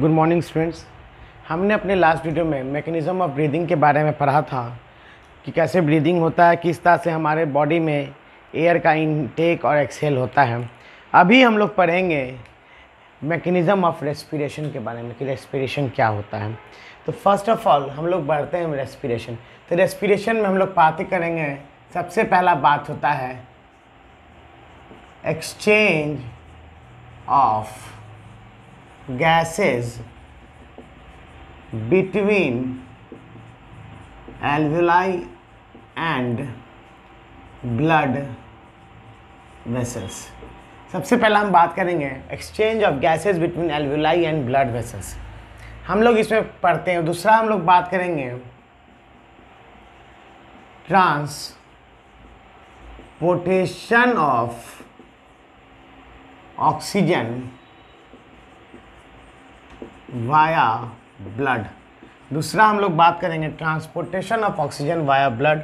Good morning students हमने अपने last video में मैकेनिज़्म ऑफ़ ब्रीदिंग के बारे में पढ़ा था कि कैसे ब्रीदिंग होता है, किस तरह से हमारे बॉडी में एयर का इनटेक और एक्सहेल होता है। अभी हम लोग पढ़ेंगे मैकेनिज़्म ऑफ़ रेस्पिरेशन के बारे में कि रेस्पिरेशन क्या होता है। तो फ़र्स्ट ऑफ़ ऑल हम लोग बढ़ते हैं रेस्पिरेशन तो रेस्पिरेशन में हम लोग बातें करेंगे। सबसे पहला बात होता है exchange of gases between alveoli and blood vessels. सबसे पहला हम बात करेंगे exchange of gases between alveoli and blood vessels हम लोग इसमें पढ़ते हैं, दूसरा हम लोग बात करेंगे transportation of oxygen via blood दूसरा हम लोग बात करेंगे transportation of oxygen via blood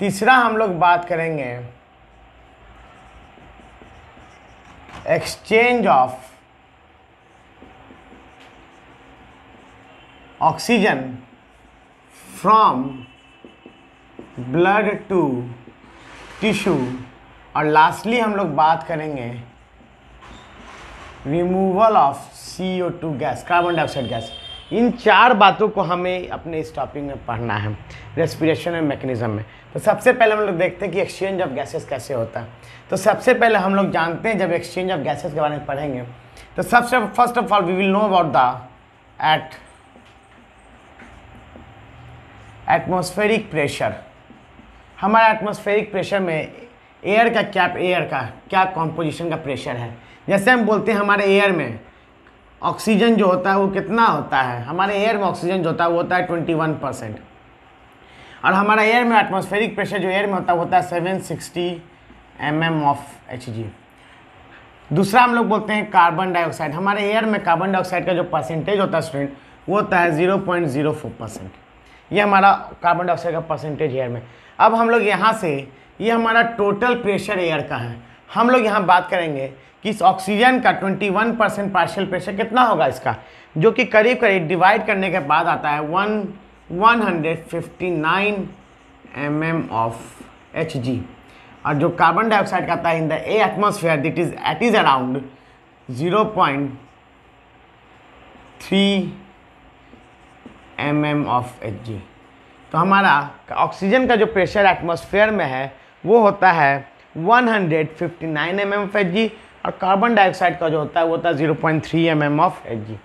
तीसरा हम लोग बात करेंगे exchange of oxygen from blood to tissue और लास्टली हम लोग बात करेंगे removal of C O two gas carbon dioxide gas इन चार बातों को हमें अपने इस टॉपिक में पढ़ना है रेस्पिरेशन एंड मैकेनिज्म में। तो सबसे पहले हम लोग देखते हैं कि एक्सचेंज ऑफ़ गैसेस कैसे होता है। तो सबसे पहले हम लोग जानते हैं, जब एक्सचेंज ऑफ़ गैसेस के बारे में पढ़ेंगे तो सबसे first of all we will know about the at atmospheric pressure हमारा एटमोस्फेरिक प्रेशर में एयर का क्या एयर का क्या कॉम्पोजिशन का प्रेशर है? जैसे हम बोलते हैं हमारे एयर में ऑक्सीजन जो होता है वो कितना होता है? हमारे एयर में ऑक्सीजन जो होता है वो होता है ट्वेंटी वन परसेंट और हमारा एयर में एटमॉस्फेरिक प्रेशर जो एयर में होता है होता है seven sixty M M of H G दूसरा हम लोग बोलते हैं कार्बन डाइऑक्साइड हमारे एयर में कार्बन डाइऑक्साइड का जो परसेंटेज होता है स्टूडेंट वो होता है zero point zero four percent ये हमारा कार्बन डाइऑक्साइड का परसेंटेज एयर में. अब हम लोग यहाँ से, ये हमारा टोटल प्रेशर एयर का है. हम लोग यहाँ बात करेंगे कि इस ऑक्सीजन का 21 परसेंट पार्शियल प्रेशर कितना होगा इसका? जो कि करीब करीब डिवाइड करने के बाद आता है one one hundred fifty nine M M of H G और जो कार्बन डाइऑक्साइड का आता है in the a atmosphere that is at is around zero point three M M of H G तो हमारा ऑक्सीजन का जो प्रेशर एटमोसफेयर में है, वो होता है 159 M M of H G और कार्बन डाइऑक्साइड का जो होता है, वो होता है zero point three M M of H G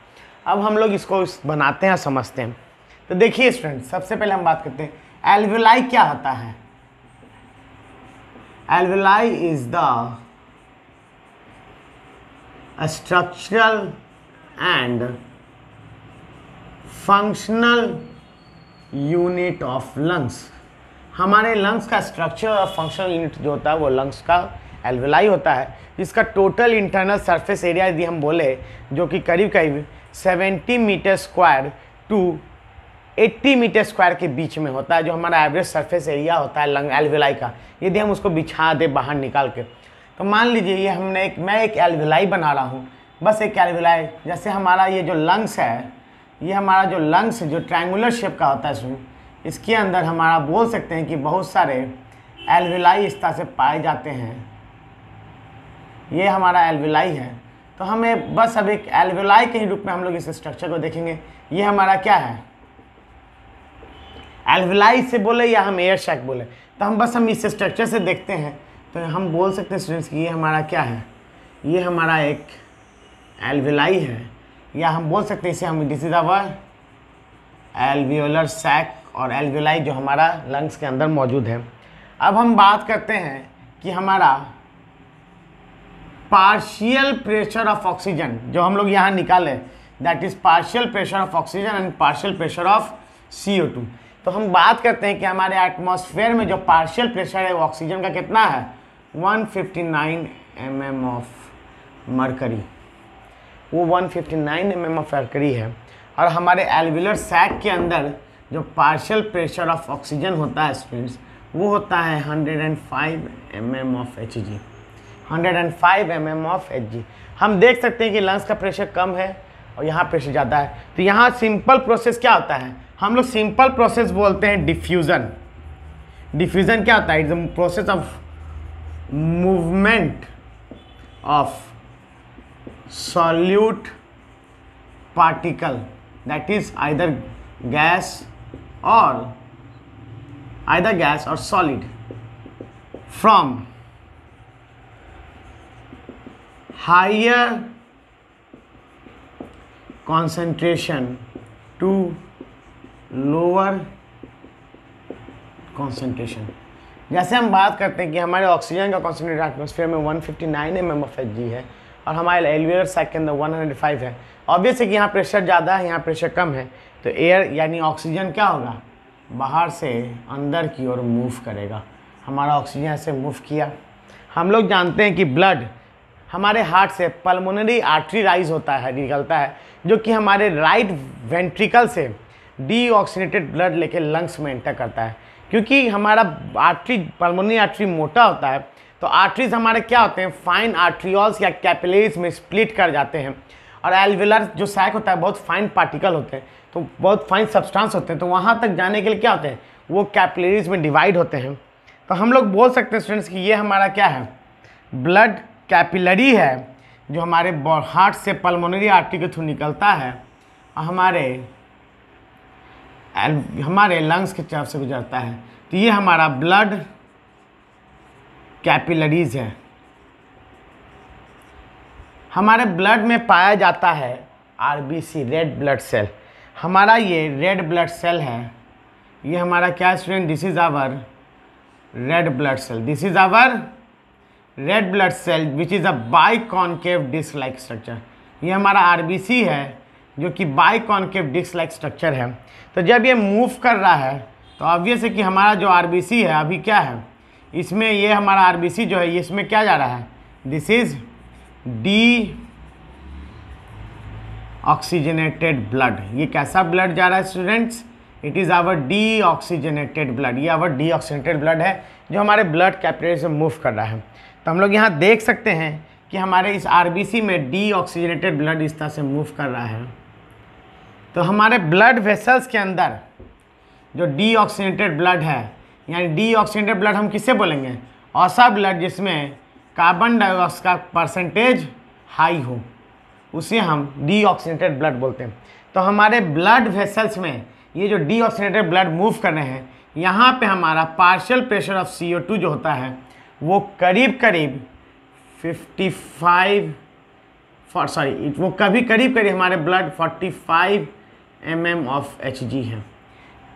अब हम लोग इसको बनाते हैं समझते हैं। तो देखिए स्टूडेंट सबसे पहले हम बात करते हैं एल्वुलाई क्या होता है? Alveoli is the structural and functional unit of lungs हमारे लंग्स का स्ट्रक्चर और फंक्शनल यूनिट जो होता है, वो लंग्स का एल्वेलाई होता है। जिसका टोटल इंटरनल सरफेस एरिया यदि हम बोले, जो कि करीब करीब 70 metre square to 80 metre square के बीच में होता है, जो हमारा एवरेज सरफेस एरिया होता है लंग एल्वेलाई का, यदि हम उसको बिछा दें बाहर निकाल के। तो मान लीजिए, ये हमने एक, मैं एक एल्वेलाई बना रहा हूँ, बस एक एल्वेलाई जैसे हमारा ये जो लंग्स है, ये हमारा जो लंग्स जो ट्रायंगुलर शेप का होता है इसमें इसके अंदर हमारा बोल सकते हैं कि बहुत सारे एल्वेलाई इस तरह से पाए जाते हैं। ये हमारा एल्वेलाई है। तो हमें बस अब एक एल्वेलाई के ही रूप में हम लोग इस स्ट्रक्चर को देखेंगे। ये हमारा क्या है? एल्वेलाई से बोले या हम एयर शैक बोले? तो हम बस हम इस स्ट्रक्चर से देखते हैं। तो हम बोल सकते हैं स्टूडेंट्स कि ये हमारा क्या है? ये हमारा एक एल्वेलाई है। या हम बोल सकते हैं इसे हम अवर एल्वियोलर सैक और एल्वियोलाई जो हमारा लंग्स के अंदर मौजूद है। अब हम बात करते हैं कि हमारा पार्शियल प्रेशर ऑफ़ ऑक्सीजन जो हम लोग यहाँ निकाले that is partial pressure of oxygen and partial pressure of C तो हम बात करते हैं कि हमारे एटमॉस्फेयर में जो पार्शियल प्रेशर है, वो ऑक्सीजन का कितना है? 159 फिफ्टी एम ऑफ़ मरकरी वो 159 फिफ्टी एम ऑफ़ मरकरी है। और हमारे एलविलर सैक के अंदर जो पार्शियल प्रेशर ऑफ़ ऑक्सीजन होता है स्टूडेंट्स वो होता है 105 M M of HG G 105 M M of H G हम देख सकते हैं कि लंग्स का प्रेशर कम है और यहाँ प्रेशर ज़्यादा है। तो यहाँ सिंपल प्रोसेस क्या होता है? हम लोग सिंपल प्रोसेस बोलते हैं डिफ्यूज़न डिफ्यूज़न क्या होता है? It's process of movement of solute particle, that is either gas or, either gas or solid from higher concentration to lower concentration जैसे हम बात करते हैं कि हमारे ऑक्सीजन का कॉन्सेंट्रेट एटमोसफेयर में 159 fifty nine M of H G है और हमारे एलवियर साइड के अंदर 105 है। ऑब्वियस है कि यहाँ प्रेशर ज़्यादा है, यहाँ प्रेशर कम है। तो एयर यानी ऑक्सीजन क्या होगा? बाहर से अंदर की ओर मूव करेगा। हमारा ऑक्सीजन ऐसे मूव किया। हम लोग जानते हैं कि ब्लड हमारे हार्ट से पल्मोनरी आर्टरी राइज होता है, निकलता है, जो कि हमारे राइट वेंट्रिकल से डीऑक्सीनेटेड ब्लड लेके लंग्स में एंटर करता है। क्योंकि हमारा आर्टरी पल्मोनरी आर्टरी मोटा होता है तो आर्टरीज हमारे क्या होते हैं? फाइन आर्ट्रियोल्स या कैपिलरीज में स्प्लिट कर जाते हैं। और एल्विलर जो सैक होता है, बहुत फाइन पार्टिकल होते हैं तो बहुत फाइन सब्सटेंस होते हैं तो वहाँ तक जाने के लिए क्या होते हैं? वो कैपिलरीज में डिवाइड होते हैं। तो हम लोग बोल सकते हैं स्टूडेंट्स कि ये हमारा क्या है? ब्लड कैपिलरी है, जो हमारे हार्ट से पल्मोनरी आर्टरी के थ्रू निकलता है, और हमारे हमारे लंग्स के तरफ़ से गुजरता है। तो ये हमारा ब्लड कैपिलरीज है। हमारे ब्लड में पाया जाता है आरबीसी, रेड ब्लड सेल। हमारा ये रेड ब्लड सेल है, ये हमारा क्या student? This is our red blood cell this is our red blood cell which is a biconcave disc like structure ये हमारा आरबीसी है, जो कि biconcave disc like structure है। तो जब ये मूव कर रहा है तो ऑब्वियस है कि हमारा जो आरबीसी है, अभी क्या है? इसमें ये हमारा आरबीसी जो है इसमें क्या जा रहा है? This is deoxygenated blood ये कैसा ब्लड जा रहा है students it is our deoxygenated blood ये आवर डी ऑक्सीजनेटेड ब्लड है, जो हमारे ब्लड कैपिलरी से मूव कर रहा है। तो हम लोग यहाँ देख सकते हैं कि हमारे इस आरबीसी में डी ऑक्सीजनेटेड ब्लड इस तरह से मूव कर रहा है। तो हमारे ब्लड वेसल्स के अंदर जो डी ऑक्सीजनेटेड ब्लड है, यानी डी ऑक्सीडेंटेड ब्लड हम किससे बोलेंगे? ऐसा ब्लड जिसमें कार्बन डाइऑक्स का परसेंटेज हाई हो, उसे हम डी ऑक्सीडेंटेड ब्लड बोलते हैं। तो हमारे ब्लड वेसल्स में ये जो डी ऑक्सीडेंटेड ब्लड मूव कर रहे हैं, यहाँ पे हमारा पार्शियल प्रेशर ऑफ़ सी जो होता है वो करीब करीब 55 फॉर सॉरी वो कभी करीब करीब हमारे blood 45 five M M of H G है।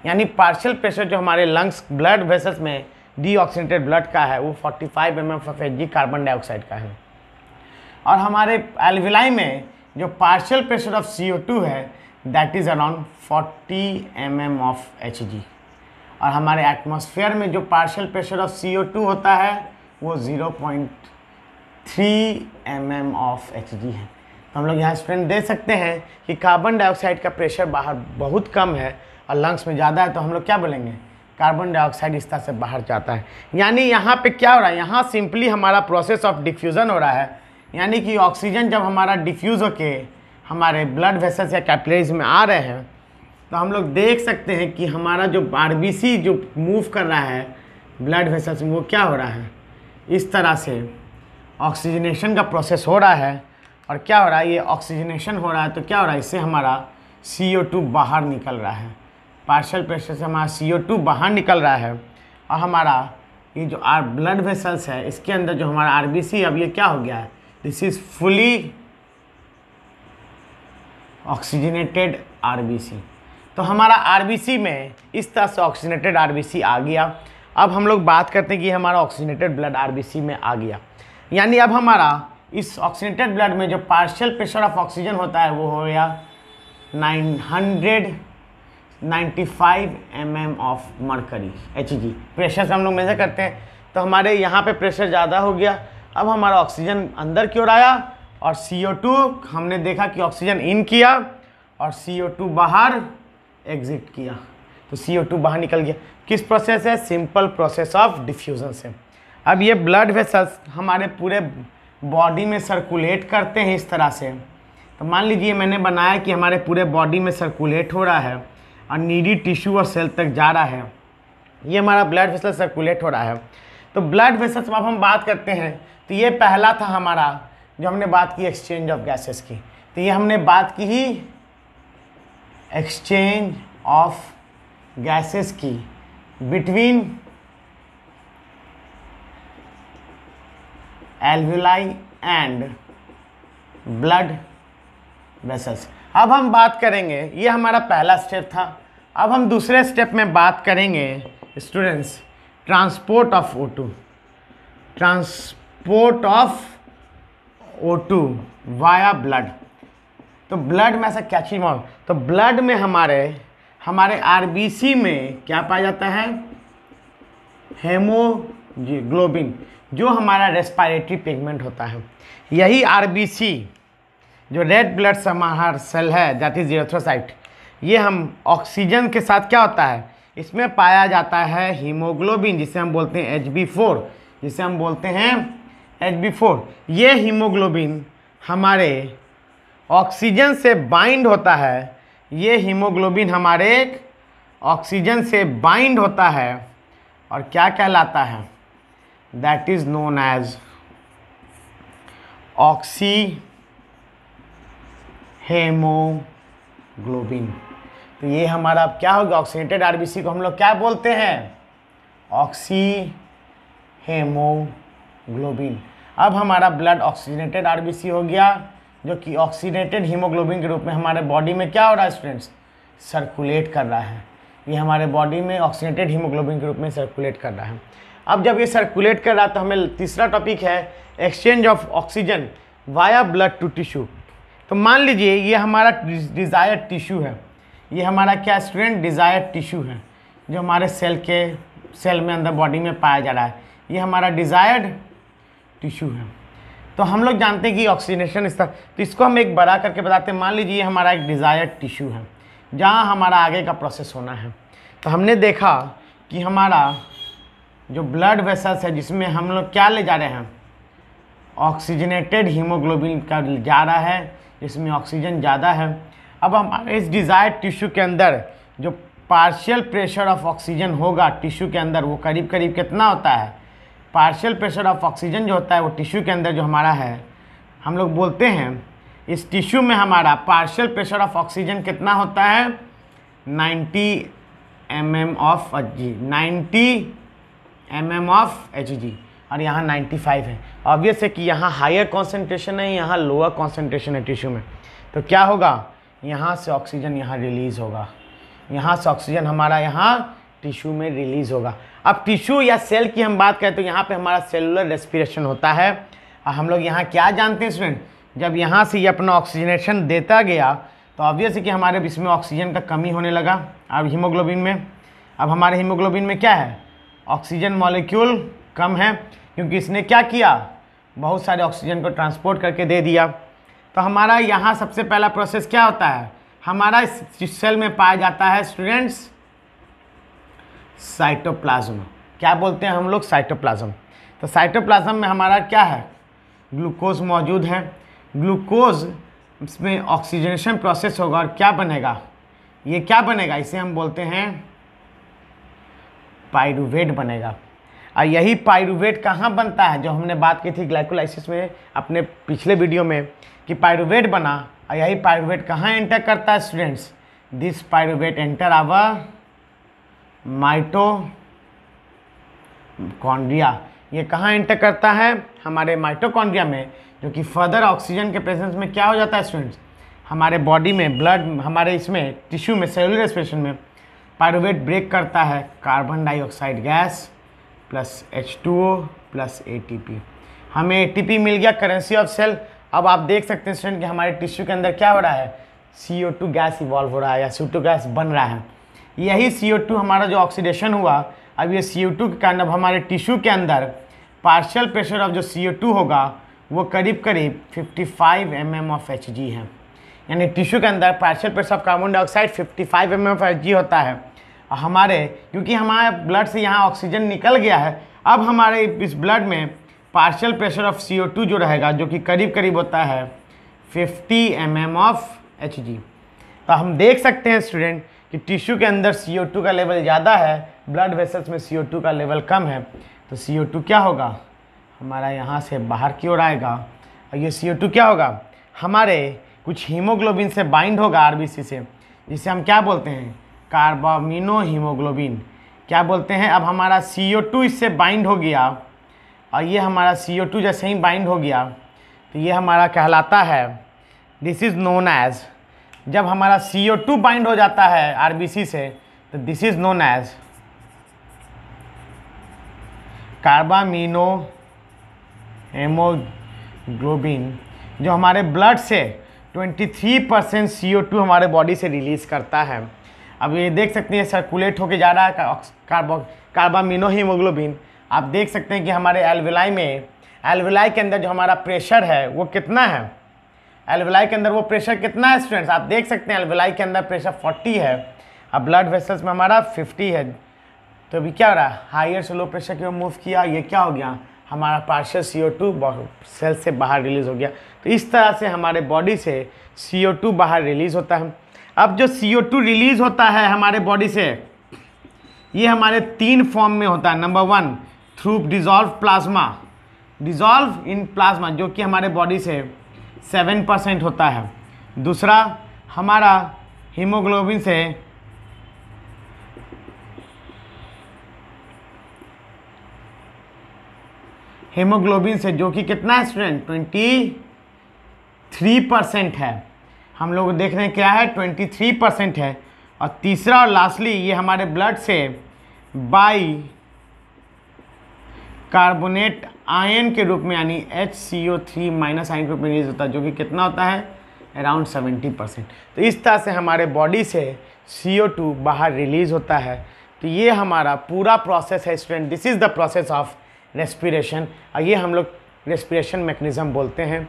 यानी पार्शियल प्रेशर जो हमारे लंग्स ब्लड वेसल्स में डीऑक्सीनेटेड ब्लड का है, वो 45 five M F H G carbon dioxide का है। और हमारे एल्विलाई में जो पार्शियल प्रेशर ऑफ़ सी है that is around 40 M M of H G और हमारे एटमॉस्फेयर में जो पार्शियल प्रेशर ऑफ़ सी होता है, वो 0.3 M M of H G है। तो हम लोग यहाँ स्टूडेंट दे सकते हैं कि कार्बन डाइऑक्साइड का प्रेशर बाहर बहुत कम है और लंग्स में ज़्यादा है तो हम लोग क्या बोलेंगे? कार्बन डाइऑक्साइड इस तरह से बाहर जाता है। यानी यहाँ पे क्या हो रहा है? यहाँ सिंपली हमारा प्रोसेस ऑफ़ डिफ्यूज़न हो रहा है। यानी कि ऑक्सीजन जब हमारा डिफ्यूज़ होके हमारे ब्लड वेसल्स या कैपिलरीज में आ रहे हैं तो हम लोग देख सकते हैं कि हमारा जो आरबीसी जो मूव कर रहा है ब्लड वेसल्स में वो क्या हो रहा है। इस तरह से ऑक्सीजनेशन का प्रोसेस हो रहा है और क्या हो रहा है, ये ऑक्सीजनेशन हो रहा है तो क्या हो रहा है, इससे हमारा सी बाहर निकल रहा है। पार्शल प्रेशर से हमारा सी बाहर निकल रहा है और हमारा ये जो आर ब्लड वेसल्स है, इसके अंदर जो हमारा आरबीसी अब ये क्या हो गया है? This is fully oxygenated R तो हमारा आरबीसी में इस तरह से ऑक्सीजनेटेड आर आ गया। अब हम लोग बात करते हैं कि हमारा ऑक्सीजनेटेड ब्लड आरबीसी में आ गया। यानी अब हमारा इस ऑक्सीजनेटेड ब्लड में जो पार्शियल प्रेशर ऑफ़ ऑक्सीजन होता है, वो हो गया 900 95 M M of mercury H G pressure से हम लोग मेजर करते हैं। तो हमारे यहाँ पे प्रेशर ज़्यादा हो गया। अब हमारा ऑक्सीजन अंदर की ओर आया और CO2 हमने देखा कि ऑक्सीजन इन किया और CO2 बाहर एग्जिट किया। तो CO2 बाहर निकल गया। किस प्रोसेस है? सिंपल प्रोसेस ऑफ़ डिफ्यूज़न से। अब ये ब्लड वेसल्स हमारे पूरे बॉडी में सर्कुलेट करते हैं इस तरह से। तो मान लीजिए मैंने बनाया कि हमारे पूरे बॉडी में सर्कुलेट हो रहा है और नीडी टिश्यू और सेल तक जा रहा है। ये हमारा ब्लड वेसल सर्कुलेट हो रहा है। तो ब्लड वेसल्स अब हम बात करते हैं। तो ये पहला था हमारा जो हमने बात की एक्सचेंज ऑफ़ गैसेस की। तो ये हमने बात की ही एक्सचेंज ऑफ़ गैसेस की between alveoli and blood vessels अब हम बात करेंगे, ये हमारा पहला स्टेप था। अब हम दूसरे स्टेप में बात करेंगे students transport of O two transport of O two via blood तो ब्लड में ऐसा क्या चीज़ मौजूद तो ब्लड में हमारे हमारे आरबीसी में क्या पाया जाता है? हेमोग्लोबिन जो हमारा रेस्पायरेटरी पिगमेंट होता है। यही आरबीसी जो रेड ब्लड समाहार सेल है दैट इज़ यूरोथ्रोसाइट ये हम ऑक्सीजन के साथ क्या होता है? इसमें पाया जाता है हीमोग्लोबिन जिसे हम बोलते हैं एच जिसे हम बोलते हैं एच ये हीमोग्लोबिन हमारे ऑक्सीजन से बाइंड होता है, ये हीमोग्लोबिन हमारे ऑक्सीजन से बाइंड होता है और क्या कहलाता है? That is known as oxyhaemoglobin तो ये हमारा अब क्या होगा? ऑक्सीनेटेड आरबीसी को हम लोग क्या बोलते हैं? ऑक्सी हेमोग्लोबिन अब हमारा ब्लड ऑक्सीजनेटेड आरबीसी हो गया। जो कि ऑक्सीडेटेड हीमोग्लोबिन के रूप में हमारे बॉडी में क्या हो रहा है स्टूडेंट्स सर्कुलेट कर रहा है। ये हमारे बॉडी में ऑक्सीडेटेड हीमोग्लोबिन के रूप में सर्कुलेट कर रहा है। अब जब ये सर्कुलेट कर रहा है तो हमें तीसरा टॉपिक है exchange of oxygen via blood to tissue तो मान लीजिए, ये हमारा डिज़ायर्ड टिश्यू है। ये हमारा क्या स्टूडेंट डिज़ायर्ड टिश्यू है, जो हमारे सेल के सेल में अंदर बॉडी में पाया जा रहा है। ये हमारा डिज़ायर्ड टिश्यू है। तो हम लोग जानते हैं कि ऑक्सीजनेशन इस तरह तो इसको हम एक बड़ा करके बताते हैं। मान लीजिए हमारा एक डिज़ायर्ड टिश्यू है, जहाँ हमारा आगे का प्रोसेस होना है। तो हमने देखा कि हमारा जो ब्लड वेसल्स है, जिसमें हम लोग क्या ले जा रहे हैं? ऑक्सीजनेटेड हीमोग्लोबिन का जा रहा है, जिसमें ऑक्सीजन ज़्यादा है। अब हम इस डिज़ायर्ड टिश्यू के अंदर जो पार्शियल प्रेशर ऑफ़ ऑक्सीजन होगा टिश्यू के अंदर वो करीब करीब कितना होता है? पार्शियल प्रेशर ऑफ़ ऑक्सीजन जो होता है, वो टिश्यू के अंदर जो हमारा है, हम लोग बोलते हैं, इस टिश्यू में हमारा पार्शियल प्रेशर ऑफ़ ऑक्सीजन कितना होता है? 90 M M of H G ninety M M of H G. और यहाँ 95 है। ऑब्वियस है कि यहाँ हायर कॉन्सेंट्रेशन है, यहाँ लोअर कॉन्सेंट्रेशन है टिश्यू में। तो क्या होगा? यहाँ से ऑक्सीजन यहाँ रिलीज़ होगा। यहाँ से ऑक्सीजन हमारा यहाँ टिश्यू में रिलीज़ होगा। अब टिश्यू या सेल की हम बात करें तो यहाँ पे हमारा सेलुलर रेस्पिरेशन होता है। हम लोग यहाँ क्या जानते हैं स्टूडेंट? जब यहाँ से ये अपना ऑक्सीजनेशन देता गया तो ऑब्वियस है कि हमारे इसमें ऑक्सीजन का कमी होने लगा। अब हीमोग्लोबिन में। अब हमारे हीमोग्लोबिन में क्या है? ऑक्सीजन मॉलिक्यूल कम है, क्योंकि इसने क्या किया? बहुत सारे ऑक्सीजन को ट्रांसपोर्ट करके दे दिया। तो हमारा यहाँ सबसे पहला प्रोसेस क्या होता है? हमारा सेल में पाया जाता है स्टूडेंट्स साइटोप्लाज्म क्या बोलते हैं हम लोग साइटोप्लाज्म तो साइटोप्लाज्म में हमारा क्या है? ग्लूकोज मौजूद है। ग्लूकोज इसमें ऑक्सीजनेशन प्रोसेस होगा और क्या बनेगा? ये क्या बनेगा? इसे हम बोलते हैं पायरुवेट बनेगा। और यही पायरुवेट कहाँ बनता है? जो हमने बात की थी ग्लाइकोलाइसिस में, अपने पिछले वीडियो में, कि पायरुवेट बना और यही पायरुवेट कहाँ एंटर करता है students this pyruvate enter our mitochondria. ये कहाँ एंटर करता है? हमारे माइटोकॉन्ड्रिया में, जो कि फर्दर ऑक्सीजन के प्रेजेंस में क्या हो जाता है स्टूडेंट्स हमारे बॉडी में ब्लड हमारे इसमें टिश्यू में सेलुलर रेस्पिरेशन में पायरुवेट ब्रेक करता है carbon dioxide gas plus H two O plus A T P हमें ए टी पी मिल गया करेंसी ऑफ़ सेल अब आप देख सकते हैं स्टूडेंट कि हमारे टिश्यू के अंदर क्या हो रहा है? C O two gas evolve हो रहा है या सी टू गैस बन रहा है। यही सी ओ टू हमारा जो ऑक्सीडेशन हुआ, अब ये सी ओ टू के कारण अब हमारे टिश्यू के अंदर पार्शियल प्रेशर ऑफ़ जो सी ओ टू होगा, वो करीब करीब 55 फाइव एम ऑफ़ एच है। यानी टिश्यू के अंदर partial pressure of carbon dioxide 55 five M of H होता है। हमारे, क्योंकि हमारे ब्लड से यहाँ ऑक्सीजन निकल गया है, अब हमारे इस ब्लड में पार्शियल प्रेशर ऑफ़ सी जो रहेगा, जो कि करीब करीब होता है 50 एम एम ऑफ़ एच तो हम देख सकते हैं स्टूडेंट कि टिश्यू के अंदर CO2 का लेवल ज़्यादा है ब्लड वेसल्स में CO2 का लेवल कम है तो CO2 क्या होगा? हमारा यहाँ से बाहर की ओर आएगा। और ये CO2 क्या होगा? हमारे कुछ हीमोग्लोबिन से बाइंड होगा आरबीसी से। जिसे हम क्या बोलते हैं? कार्बामिनो हीमोग्लोबिन क्या बोलते हैं? अब हमारा CO2 इससे बाइंड हो गया। और ये हमारा CO2 जैसे ही बाइंड हो गया तो ये हमारा कहलाता है। दिस इज़ नोन एज जब हमारा CO2 बाइंड हो जाता है आरबीसी से तो this is known as carbaminohaemoglobin जो हमारे ब्लड से 23 परसेंट सी हमारे बॉडी से रिलीज़ करता है। अब ये देख सकते हैं सर्कुलेट होके जा रहा है कार्बो कार्बामिनो हीमोग्लोबिन आप देख सकते हैं कि हमारे एल्वेलाई में एल्वेलाई के अंदर जो हमारा प्रेशर है, वो कितना है? एल्वेलाई के अंदर वो प्रेशर कितना है स्टूडेंट्स आप देख सकते हैं एल्वेलाई के अंदर प्रेशर 40 है, अब ब्लड वेसल्स में हमारा 50 है। तो अभी क्या हो रहा है? हायर से लो प्रेशर की ओर मूव किया? ये क्या हो गया? हमारा partial C O two cell से बाहर रिलीज़ हो गया। तो इस तरह से हमारे बॉडी से सी ओ टू बाहर रिलीज़ होता है। अब जो सी ओ टू रिलीज़ होता है हमारे बॉडी से, ये हमारे तीन फॉर्म में होता है। Number one through dissolve plasma dissolve in plasma जो कि हमारे बॉडी से सेवन परसेंट होता है। दूसरा, हमारा हीमोग्लोबिन से हीमोग्लोबिन से जो कि कितना है स्टूडेंट ट्वेंटी थ्री परसेंट है। हम लोग देख रहे हैं क्या है ट्वेंटी थ्री परसेंट है। और तीसरा और लास्टली ये हमारे ब्लड से बाई कार्बोनेट आयन के रूप में, यानी H C O three minus ion के रूप में रिलीज़ होता है, जो कि कितना होता है? अराउंड सेवेंटी परसेंट तो इस तरह से हमारे बॉडी से सी ओ टू बाहर रिलीज़ होता है। तो ये हमारा पूरा प्रोसेस है student this is the process of respiration और ये हम लोग रेस्पिरेशन मैकेनिज़्म बोलते हैं।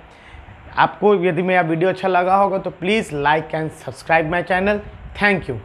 आपको यदि मेरा वीडियो अच्छा लगा होगा तो please like and subscribe my channel thank you